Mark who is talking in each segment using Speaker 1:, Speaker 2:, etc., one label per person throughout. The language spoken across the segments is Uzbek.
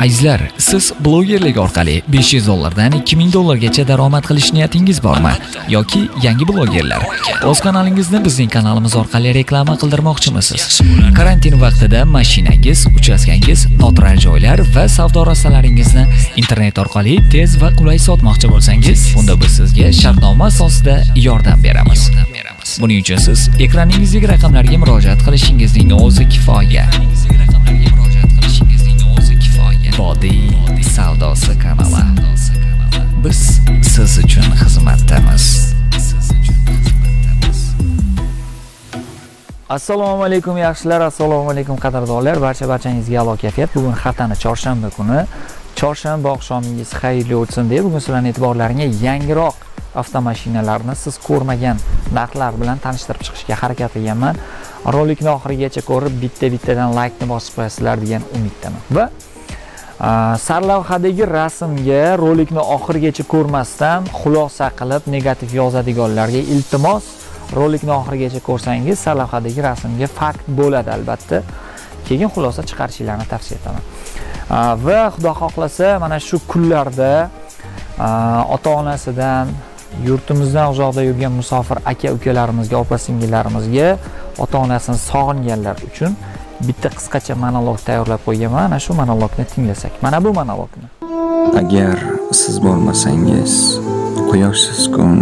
Speaker 1: Azizlar, siz blogerlik orqali 500 dollardan 2000 dollargacha daromad qilish niyatingiz bormi? Yoki yangi blogerlar o'z kanalingizni bizning kanalimiz orqali reklama qildirmoqchimisiz? Karantin vaqtida mashinangiz, uchastkangiz, noturar joylar va savdo rastalaringizni internet orqali tez va qulay sotmoqchi bo'lsangiz, unda biz sizga shartnoma asosida yordam beramiz. Buning uchun siz ekraningizdagi raqamlarga murojaat qilishingizning o'zi kifoya.
Speaker 2: Assalomu alaykum yaxshilar. Assalomu alaykum qadrdonlar. Barcha barchangizga a'lo kayfiyat. Bugun haftani chorshanba kuni. Chorshanba oqshomingiz xayrli o'tsin deb bugun sizlarni e'tiborlaringga yangiroq avtomashinalarni siz ko'rmagan narxlar bilan tanishtirib chiqishga harakat qilganman. Rolikni oxirigacha ko'rib bitta bittadan laykni bosib qo'yasizlar degan umiddaman. Va sarlavhadagi rasmga rolikni oxirigacha ko'rmasdan xulosa qilib negativ yozadiganlarga iltimos rolikni oxirigacha ko'rsangiz sarlavhadagi rasmga fakt bo'ladi albatta. Keyin xulosa chiqarishinglarni tavsiya etaman. Va xudo xohlasa mana shu kunlarda ota onasidan yurtimizdan uzoqda yurgan musofir aka ukalarimizga opa singillarimizga ota onasini sog'inganlar uchun bitta qisqacha monolog tayyorlab qo'yganman mana shu monologni tinglasak. Mana bu monologni.
Speaker 3: Agar siz bo'lmasangiz quyoshsiz kun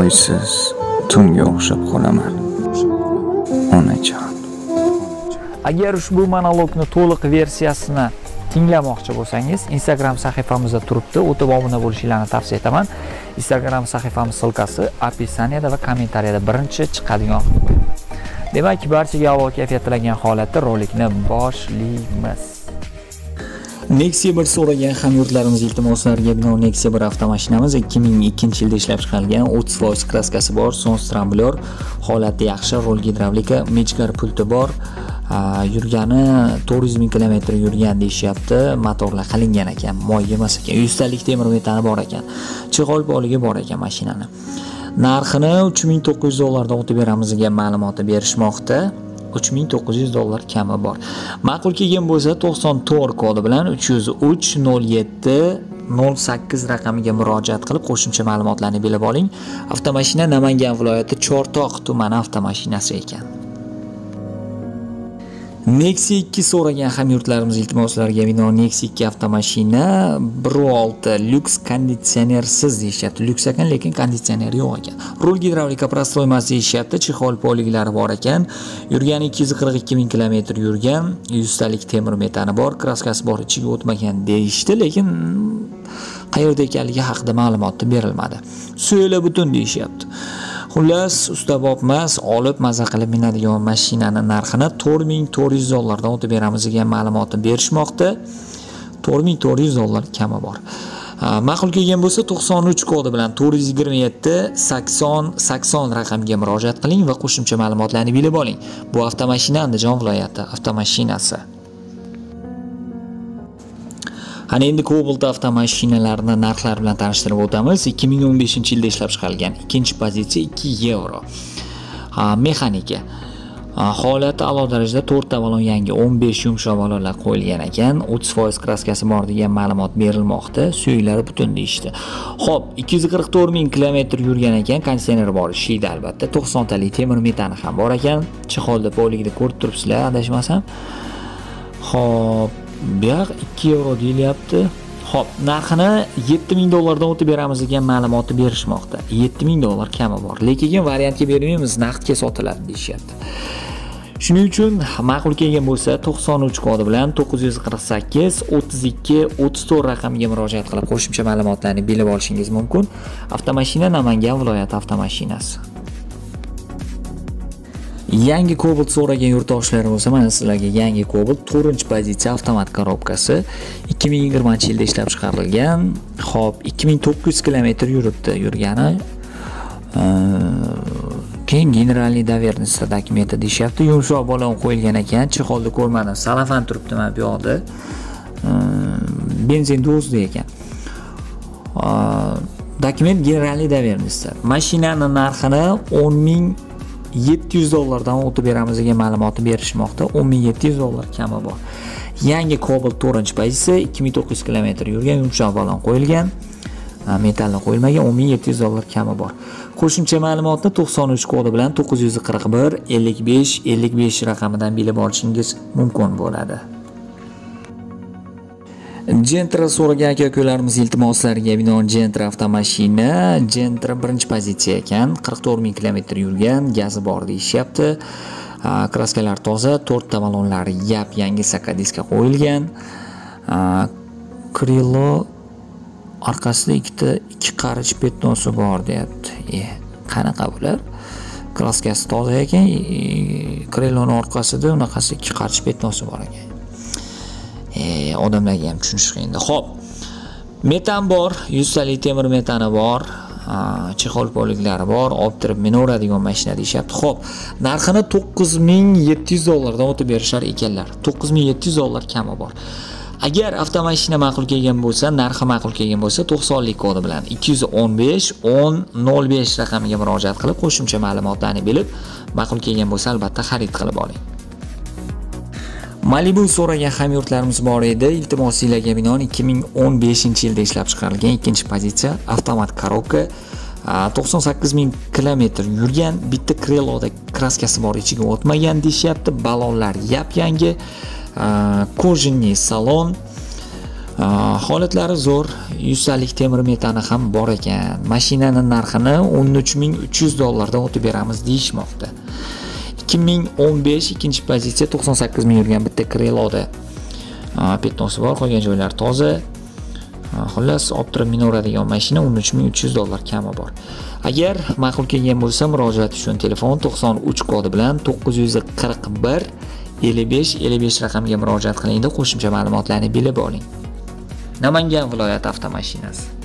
Speaker 3: oysiz tunga o'xshab qolaman. Onajon
Speaker 2: agar ushbu monologni to'liq versiyasini tinglamoqchi bo'lsangiz instagram sahifamizda turibdi. O'tib obuna bo'lishinglarni tavsiya etaman. Instagram sahifamiz ссылкасы описаниеda va kommentariyada birinchi chiqadigan. Demak barchaga a'lo kayfiyat tilagan holatda rolikni boshlaymiz.
Speaker 4: Nexia 1 so'ragan hamyurtlarimiz iltimoslariga binoan Nexia 1 avtomashinamiz 2002 yilda ishlab chiqarilgan 30% kraskasi bor, so'ng stramblyor, holati yaxshi, rol gidravlika, mechkar pulti bor, yurgani 400 ming kilometr yurgan deyishyapti. Motorlar qilingan ekan moy emas ekan 100 talik temir metani bor ekan. Chig'ol poligi bor ekan mashinani. Narxini 3900 dollardan o'tib beramiz degan ma'lumotni berishmoqda. 3900 dollar kami bor. Ma'qul kelgan bo'lsa 94 kodi bilan 303 07 08 raqamiga murojaat qilib qo'shimcha ma'lumotlarni bilib oling. Avtomashina namangan viloyati chortoq tumani avtomashinasi ekan. Nexia 2 so'ragan hamyurtlarimiz iltimoslariga binoan Nexia 2 avtomashina 1.6 lyuks konditsionersiz deyishyapti. Lyuks ekan, lekin konditsioner yo'q ekan. Rul gidravlika prostoymasi deyishyapti. Chexol poliglari bor ekan. Yurgani 242 ming kilometr yurgan, 100 talik temir metani bor, kraskasi bor, ichiga o'tmagan deyishdi, lekin qayerda ekanligi haqida ma'lumot berilmadi. Suyla butun deyishyapti. Xullas, ustabop emas, olib maza qilib minadigan mashinani narxini 4400 dollardan o'tib beramiz degan ma'lumotni berishmoqda. 4400 dollar kami bor. Ma'qul kelgan bo'lsa 93 kodi bilan 427 80 80 raqamiga murojaat qiling va qo'shimcha ma'lumotlarni bilib oling. Bu avtomashina Andijon viloyati avtomashinasi. Ana endi Cobalt avtomashinalarini narxlari bilan tanishtirib o'tamiz. 2015-yilda ishlab chiqarilgan. Ikkinchi pozitsiya 2 yevro. Mexanika. Holati a'lo darajada 4 ta balon yangi 15 yumshoq balonlar qo'yilgan ekan. 30% kraskasi bor degan ma'lumot berilmoqda. Suyaklari butun deyishdi. Xo'p, 244 ming kilometr yurgan ekan, konditsioner bor, ishlaydi albatta. 90 talik temir metani ham bor ekan. chiholda poligida ko'rib turibsizlar, adashmasam. Xo'p, bu yoq 2 yevro deyilyapti. Xo'p, narxini 7000 dollardan o'tib beramiz degan ma'lumotni berishmoqda. 7000 dollar kami bor. Lekin variantga bermaymiz, naqdga sotiladi deyishyapti. Shuning uchun ma'qul kelgan bo'lsa 93 kodi bilan 948 32 34 raqamiga murojaat qilib qo'shimcha ma'lumotlarni bilib olishingiz mumkin. Avtomashina Namangan viloyati avtomashinasi. Yangi Cobalt so'ragan yurtdoshlar bo'lsa, mana sizlarga yangi Cobalt 4-pozitsiya avtomat korobkasi 2020-yilda ishlab chiqarilgan. Xo'p, 2900 km yuribdi yurgani. Keyin generalniy доверенностьda dokumenti deyishyapti. Yumshoq balon qo'yilgan ekan, chexolda ko'rmadim. Salafan turibdi mana bu yoqda. Benzin dozda ekan. Dokument generalniy доверенностьda. Mashinani narxini 10 ming 700 dollardan o'tib beramiz degan ma'lumotni berishmoqda. 10700 dollar kami bor. Yangi Cobalt 4 pozitsiya 2900 km yurgan yumshoq balon qo'yilgan. Metalni qo'yilmagan 10700 dollar kami bor. Qo'shimcha ma'lumotni 93 kodi bilan 941 55 55 raqamidan bilib olishingiz mumkin bo'ladi. Gentra so'ragan aka ukalarimiz iltimoslariga binoan Gentra avtomashina. Gentra birinchi pozitsiya ekan. 44 ming kilometr yurgan gazi bor deyishyapti. Kraskalar toza to'rtta balonlari yap yangi sakadiska qo'yilgan. Krilo orqasida ikkita ikki qarich petnosi bor deyapti. E qanaqa bular? Kraskasi toza ekan e, kriloni orqasida unaqasi ikki qarich petnosi bor ekan. E, odamlarga ham tushunish qiyin ho'p metan bor yuztalik temir metani bor chexolpoliklari bor olib turib degan mashina deyishyapti. Ho'p narxini to'qqiz ming yetti yuz dollardan o'tib berishar ekanlar. To'qqiz ming yetti yuz dollar kami bor. Agar avtomashina ma'qul kelgan bo'lsa narxi ma'qul kelgan bo'lsa to'qsonlik kodi bilan ikki yuz o'n besh o'n nol besh raqamiga murojaat qilib qo'shimcha ma'lumotlarni bilib ma'qul kelgan bo'lsa albatta xarid qilib oling. Malibu so'ragan hamyurtlarimiz bor edi. Iltimosinglarga binoan 2015 yilda ishlab chiqarilgan ikkinchi pozitsiya avtomat korobka 98 ming kilometr yurgan bitta kreloda kraskasi bor ichiga o'tmagan deyishyapti. Balonlar yap yangi. Kojinniy salon. Holatlari zo'r. Yuztalik temir metani ham bor ekan. Mashinani narxini 13300 dollardan o'tib beramiz deyishmoqda. 2015 ikkinchi pozitsiya 98 ming yurgan bitta kreloda petnosi bor qolgan joylari toza. Xullas olib turib minaveradigan mashina 13300 dollar kami bor. Agar ma'qul kelgan bo'lsa murojaat uchun telefon 93 kodi bilan 941 55 55 raqamiga murojaat qilingda qo'shimcha ma'lumotlarni bilib oling. Namangan viloyati avtomashinasi.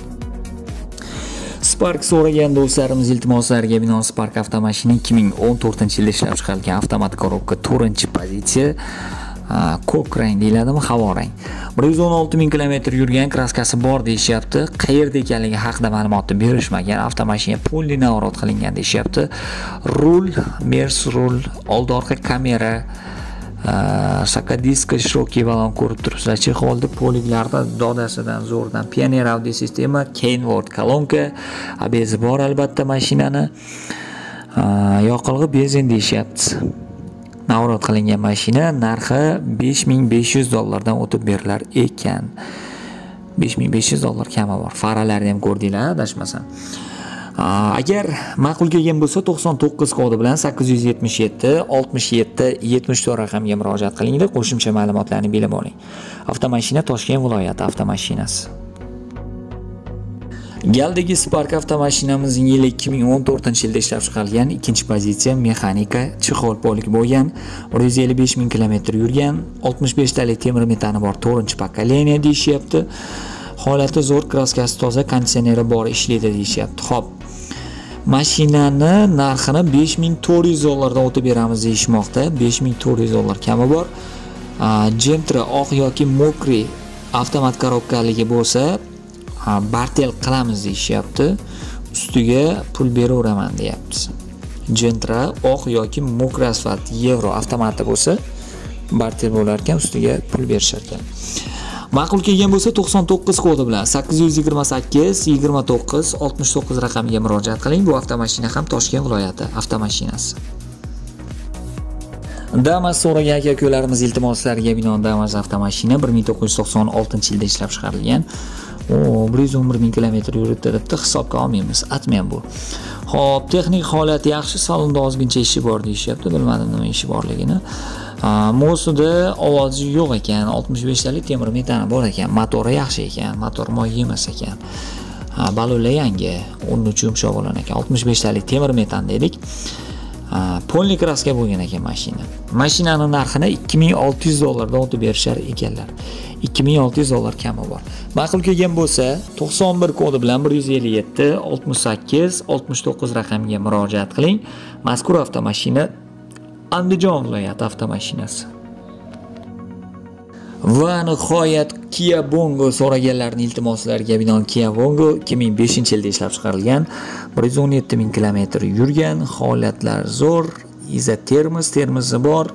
Speaker 4: Spark so'ragan do'stlarimiz iltimoslariga binoan Spark avtomashina 2014-yilda ishlab chiqarilgan avtomat korobka 4-pozitsiya ko'k rang deyiladimi? Havo rang. 116 ming kilometr yurgan kraskasi bor deyishyapti. Qayerda ekanligi haqida ma'lumotni berishmagan avtomashina полный navrot qilingan deyishyapti. Rul mers rul oldi orqa kamera sakadiska shirokiy balon ko'rib turibsizlar chexolni poliklarda dodasidan zo'rdan pioner audio sistema kenword kolonka abezi bor albatta mashinani yoqilg'i benzin deyishyapti navrot qilingan mashina narxi 5500 dollardan o'tib berilar ekan 5500 dollar kami bor faralarni ham ko'rdinglar adashmasam agar ma'qul kelgan bo'lsa 99 kodi bilan 877 67 74 raqamga murojaat qilinglar qo'shimcha ma'lumotlarni bilib oling. Avtomashina toshkent viloyati avtomashinasi. Galdagi spark avtomashinamizning yili 2014 yilda ishlab chiqarilgan ikkinchi pozitsiya mexanika chexol polik bo'lgan. 155 ming kilometr yurgan 65 talik temir metani bor 4 pokoleniya deyishyapti. Holati zo'r kraskasi toza konditsioneri bor ishlaydi deyishyapti. Ho'p. Mashinani narxini 5400 dollardan o'tib beramiz deyishmoqda. 5400 dollar kami bor. Gentra oq yoki mokri avtomat korobkaligi bo'lsa bartel qilamiz deyishyapti. Ustiga pul beraveraman deyapti. Gentra oq yoki mokri asfalt yevro avtomati bo'lsa barter bo'lar ekan ustiga pul berishar ekan ma'qul kelgan bo'lsa 99 kodi bilan 828 29 69 raqamiga murojaat qiling. Bu avtomashina ham toshkent viloyati avtomashinasi. Damas so'ragan aka ukalarimiz iltimoslariga binoan damas avtomashina 1996 yilda ishlab chiqarilgan. O 111 ming kilometr yuribdi debdi hisobga olmaymiz atmen bu. Ho'p texnik holati yaxshi salonda ozgincha ishi bor deyishyapti bilmadim nima ishi borligini. Mosida ovozi yo'q ekan 65 talik temir metani bor ekan. Motori yaxshi ekan motor moy yemas ekan. Balula yangi uni uchi yumshoq bo'lgan ekan. 65 talik temir metan dedik. Polni kraska bo'lgan ekan mashina. Mashinani narxini 2600 dollardan o'tib berishar ekanlar. 2600 dollar kami bor. Ma'qul kelgan bo'lsa 91 kodi bilan 157 68 69 raqamiga murojaat qiling. Mazkur avtomashina andijon viloyati avtomashinasi. Va nihoyat Kia Bongo so'raganlarning iltimoslariga binoan Kia Bongo 2005 yilda ishlab chiqarilgan 117 ming kilometr yurgan holatlar zo'r. Iza termiz termizi bor.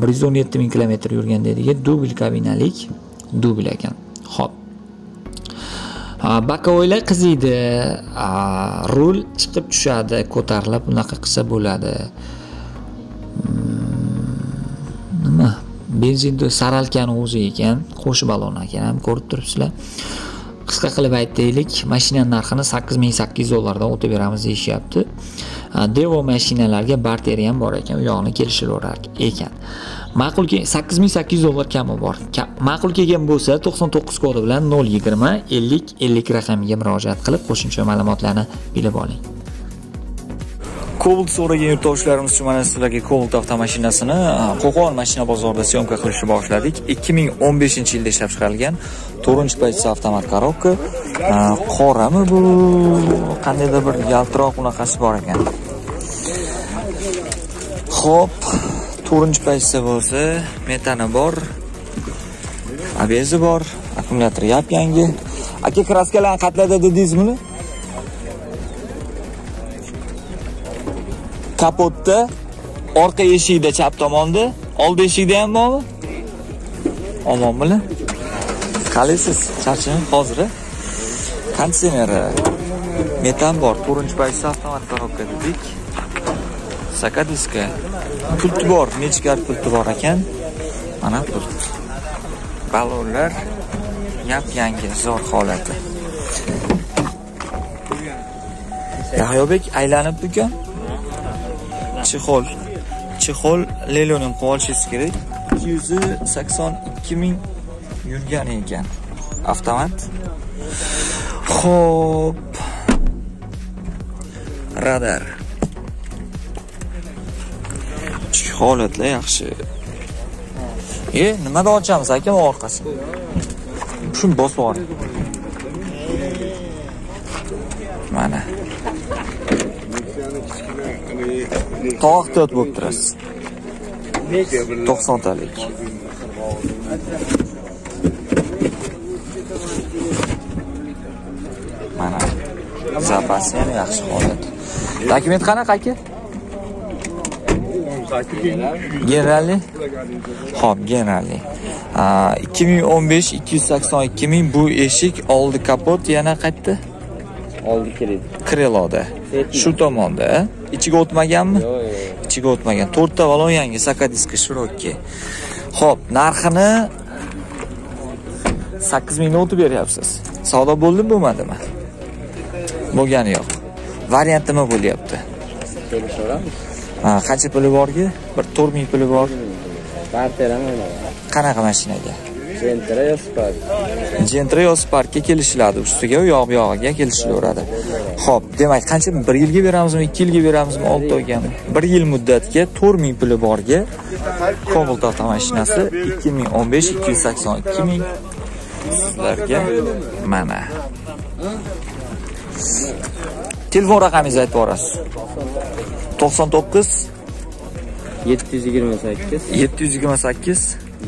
Speaker 4: Bir yuz o'n yetti ming kilometr yurgan dedik dubl kabinalik dubl ekan. Ho'p bakovoylar qiziydi rul chiqib tushadi ko'tarilib unaqa qilsa bo'ladi. Benzinni saralkani o'zi ekan qo'shib balon ekan ham ko'rib turibsizlar. Qisqa qilib aytaylik mashinani narxini sakkiz ming sakkiz yuz dollardan o'tib beramiz deyishyapti. Devo mashinalarga barteri ham bor ekan u yog'ini kelishilaverar ekan. Ma'qul sakkiz ming sakkiz yuz dollar kami bor. Ma'qul kelgan bo'lsa to'qson to'qqiz kodi bilan nol yigirma ellik ellik raqamiga murojaat qilib qo'shimcha ma'lumotlarni bilib oling.
Speaker 2: Cobalt so'ragan yurtdoshlarimiz uchun mana sizlarga Cobalt avtomashinasini Qo'qon mashina bozorida syomka qilishni boshladik. 2015-yilda ishlab chiqarilgan 4-pozitsiya avtomat korobka. Qorami bu? Qandaydir bir yaltiroq unaqasi bor ekan. Xo'p, 4-pozitsiya bo'lsa, metani bor. Abezi bor, akkumulyator yap yangi. Aka kraskalarni qatladi dedingizmi? Kapotda orqa eshikda chap tomonda old eshikda ham bormi omonmili qalaysiz charchim hozir konditsioneri e, metan bor. To'rtinchi pozitsiya avtomat коробка dedik sakadiska. Pulti bor nechkar pulti bor ekan? Mana pult balonlar yap yangi zo'r holati. Yahyobek aylanibdi uka chexol. Chexol lelonim qilib olishingiz kerak. Ikki yuz sakson ikki ming yurgan ekan. Avtomat. Ho'p radar. Ichki holatlar yaxshi. E nimada ochamiz aka orqasini shuni bosib yuboring mana. Tovoq to'rt bo'lib turasiz. To'qsontalik. Mana zapasi ham yaxshi holat. Dokument qanaqa aka generalniy ho'p generalniy ikki ming o'n besh ikki yuz sakson ikki ming bu eshik oldi kapot yana qayerda
Speaker 5: oldi kiredi
Speaker 2: kreloda shu tomonda ichiga o'tmaganmi? Ichiga o'tmagan. To'rtta balon yangi sakadiska shiroki ho'p narxini sakkiz mingdan o'tib beryapsiz. Savdo bo'ldimi bo'lmadimi? Bo'lgani yo'q. Varianti nima bo'lyapti? Qancha puli borki? Bir to'rt ming puli bor. Qanaqa mashinaga
Speaker 5: sentra yo spark
Speaker 2: Gentra yo Sparkka kelishiladi. Ustiga u yoq buyog'iga kelishilaveradi ho'p demak qancha bir yilga beramizmi ikki yilga beramizmi olti oygami bir yil muddatga to'rt ming puli borga Cobalt avtomashinasi ikki ming o'n besh ikki yuz sakson ikki ming sizlarga mana. Telefon raqamingizni aytib to'qson to'qqiz.
Speaker 5: Yetti yuz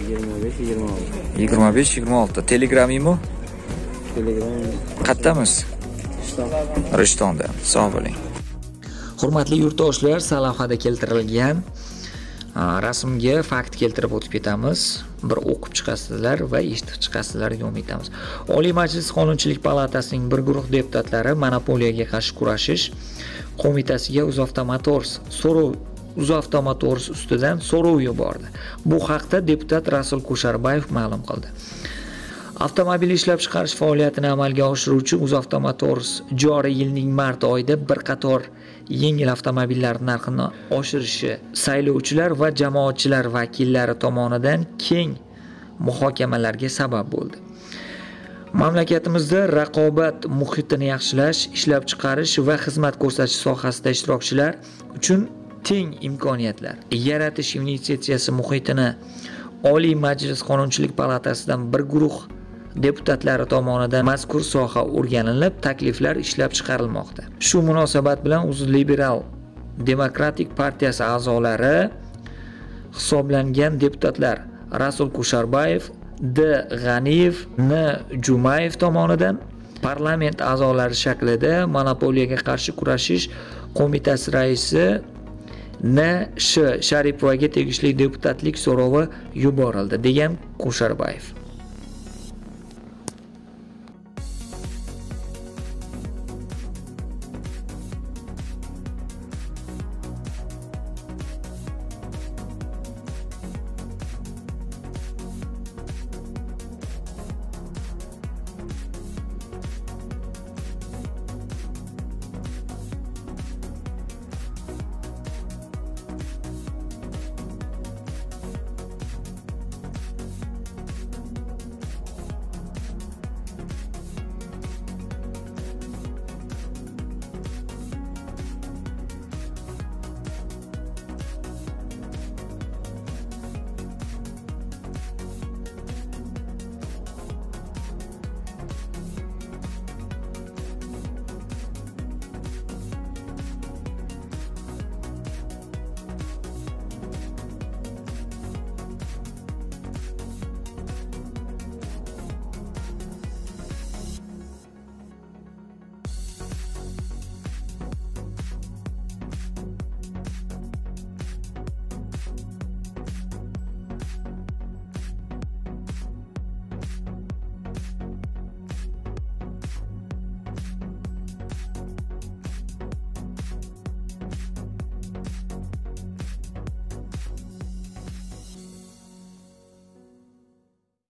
Speaker 5: yigirma besh yigirma olti.
Speaker 2: Yigirma besh yigirma olti. Telegramingmi
Speaker 5: telegram
Speaker 2: qayerdamiz
Speaker 5: ishton
Speaker 2: rishtonda sog' bo'ling.
Speaker 4: Hurmatli yurtdoshlar salavhada keltirilgan rasmga fakt keltirib o'tib ketamiz. Bir o'qib chiqasizlar va eshitib chiqasizlar deb umid etamiz oliy majlis qonunchilik palatasining bir guruh deputatlari monopoliyaga qarshi kurashish qo'mitasiga uzavto motors so'rov uzavto motors ustidan so'rov yubordi bu haqda deputat rasul kusharbayev ma'lum qildi. Avtomobil ishlab chiqarish faoliyatini amalga oshiruvchi uzavto motors joriy yilning mart oyida bir qator yengil avtomobillar narxini oshirishi saylovchilar va jamoatchilar vakillari tomonidan keng muhokamalarga sabab bo'ldi. Mamlakatimizda raqobat muhitini yaxshilash ishlab chiqarish va xizmat ko'rsatish sohasida ishtirokchilar uchun teng imkoniyatlar. Yaratish initsiativasi muhitini oliy majlis qonunchilik palatasidan bir guruh deputatlari tomonidan mazkur soha o'rganilib takliflar ishlab chiqarilmoqda. Shu munosabat bilan o'zi liberal demokratik partiyasi a'zolari hisoblangan deputatlar rasul kusharbayev d. G'aniyev n. Jumayev tomonidan parlament a'zolari shaklida monopoliyaga qarshi kurashish qo'mitasi raisi N.Sh. Sharipovaga tegishli deputatlik so'rovi yuborildi degan Qo'sharbayev.